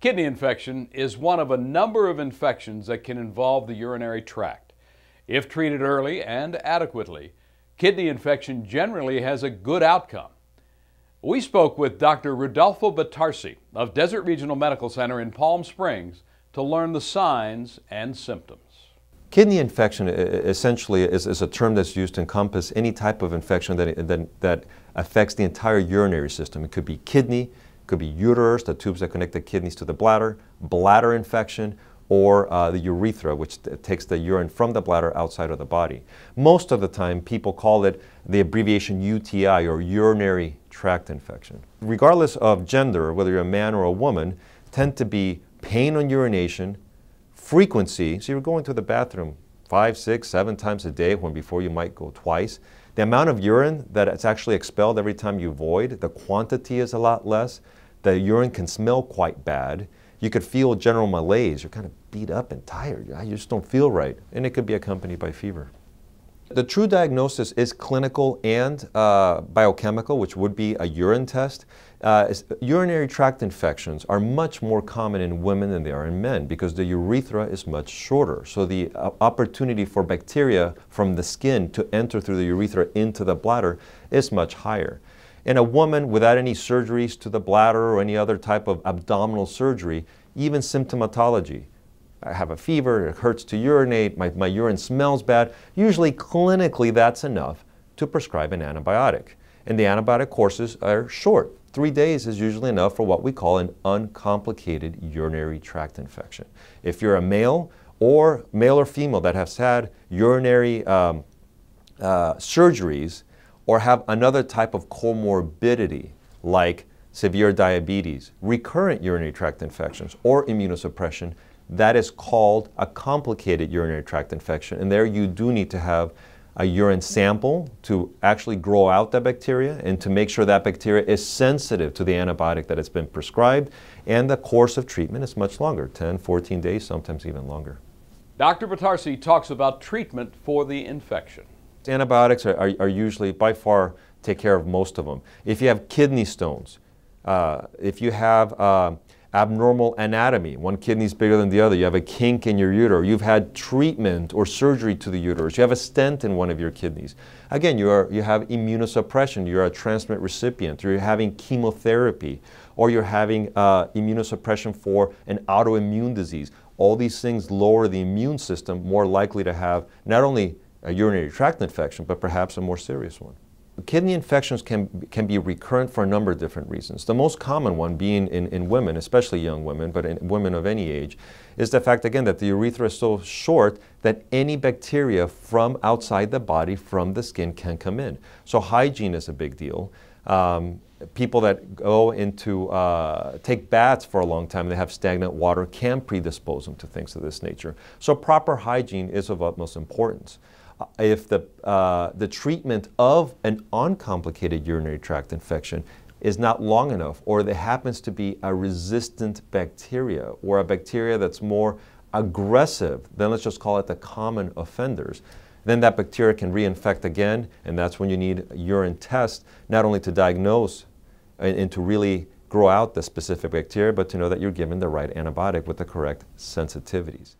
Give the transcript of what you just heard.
Kidney infection is one of a number of infections that can involve the urinary tract. If treated early and adequately, kidney infection generally has a good outcome. We spoke with Dr. Rodolfo Batarse of Desert Regional Medical Center in Palm Springs to learn the signs and symptoms. Kidney infection essentially is, is, a term that's used to encompass any type of infection that, that, that affects the entire urinary system. It could be kidney, could be ureters, the tubes that connect the kidneys to the bladder, bladder infection, or uh, the urethra, which takes the urine from the bladder outside of the body. Most of the time, people call it the abbreviation UTI or urinary tract infection. Regardless of gender, whether you're a man or a woman, tend to be pain on urination, frequency, so you're going to the bathroom five, six, seven times a day when before you might go twice. The amount of urine that it's actually expelled every time you void, the quantity is a lot less. The urine can smell quite bad. You could feel general malaise. You're kind of beat up and tired. You just don't feel right. And it could be accompanied by fever. The true diagnosis is clinical and uh, biochemical, which would be a urine test. Uh, urinary tract infections are much more common in women than they are in men because the urethra is much shorter. So the uh, opportunity for bacteria from the skin to enter through the urethra into the bladder is much higher. In a woman without any surgeries to the bladder or any other type of abdominal surgery, even symptomatology, I have a fever, it hurts to urinate, my, my urine smells bad, usually clinically that's enough to prescribe an antibiotic. And the antibiotic courses are short. Three days is usually enough for what we call an uncomplicated urinary tract infection. If you're a male or male or female that has had urinary um, uh, surgeries, or have another type of comorbidity like severe diabetes, recurrent urinary tract infections, or immunosuppression, that is called a complicated urinary tract infection. And there you do need to have a urine sample to actually grow out that bacteria and to make sure that bacteria is sensitive to the antibiotic that has been prescribed. And the course of treatment is much longer 10, 14 days, sometimes even longer. Dr. Batarse talks about treatment for the infection. Antibiotics are, are, are, usually, by far, take care of most of them. If you have kidney stones, uh, if you have uh, abnormal anatomy, one kidney is bigger than the other, you have a kink in your ureters, you've had treatment or surgery to the ureters, you have a stent in one of your kidneys. Again, you, are, you have immunosuppression, you're a transplant recipient, you're having chemotherapy, or you're having uh, immunosuppression for an autoimmune disease. All these things lower the immune system, more likely to have not only a urinary tract infection, but perhaps a more serious one. Kidney infections can, can be recurrent for a number of different reasons. The most common one being in, in women, especially young women, but in women of any age, is the fact, again, that the urethra is so short that any bacteria from outside the body, from the skin, can come in. So hygiene is a big deal. Um, people that go into, uh, take baths for a long time, they have stagnant water, can predispose them to things of this nature. So proper hygiene is of utmost importance if the, uh, the treatment of an uncomplicated urinary tract infection is not long enough, or there happens to be a resistant bacteria, or a bacteria that's more aggressive, then let's just call it the common offenders, then that bacteria can reinfect again, and that's when you need a urine test, not only to diagnose and, and to really grow out the specific bacteria, but to know that you're given the right antibiotic with the correct sensitivities.